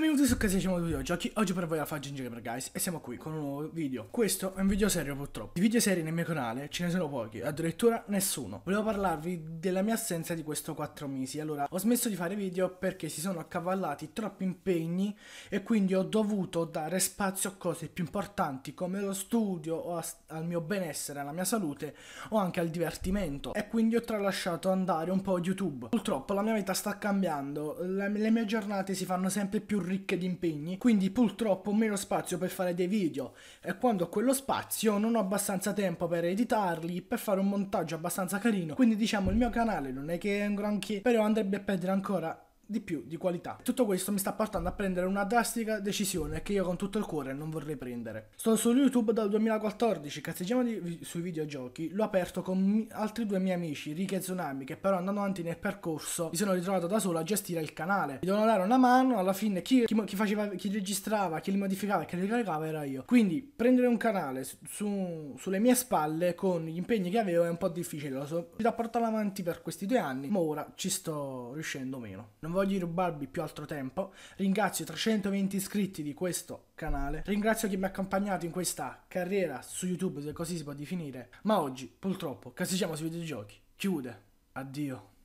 Benvenuti su Casissimo Videogiochi, oggi. Per voi la Fudging Gamer Guys e siamo qui con un nuovo video. Questo è un video serio purtroppo. Di video seri nel mio canale ce ne sono pochi, addirittura nessuno. Volevo parlarvi della mia assenza di questo 4 mesi. Allora, ho smesso di fare video perché si sono accavallati troppi impegni E quindi ho dovuto dare spazio a cose più importanti come lo studio o al mio benessere, alla mia salute O anche al divertimento. E quindi ho tralasciato andare un po' YouTube. Purtroppo la mia vita sta cambiando, le, mie giornate si fanno sempre più ricche di impegni, quindi purtroppo meno spazio per fare dei video. E quando ho quello spazio non ho abbastanza tempo per editarli, per fare un montaggio abbastanza carino, quindi diciamo il mio canale non è che è un granché, però andrebbe a perdere ancora di più, di qualità. Tutto questo mi sta portando a prendere una drastica decisione che io con tutto il cuore non vorrei prendere. Sto su YouTube dal 2014, cazzeggiamo di, sui videogiochi, l'ho aperto con mi, altri due miei amici, Rick e Tsunami, che però andando avanti nel percorso mi sono ritrovato da solo a gestire il canale. Mi devono dare una mano, alla fine chi, chi, chi, faceva, chi registrava, chi li modificava chi li caricava era io. Quindi prendere un canale su, sulle mie spalle con gli impegni che avevo è un po' difficile, lo so. Mi da portare avanti per questi due anni, ma ora ci sto riuscendo meno. Non voglio rubarvi più altro tempo. Ringrazio i 320 iscritti di questo canale. Ringrazio chi mi ha accompagnato in questa carriera su YouTube, se così si può definire. Ma oggi, purtroppo, casteggiamo sui videogiochi. Chiude. Addio.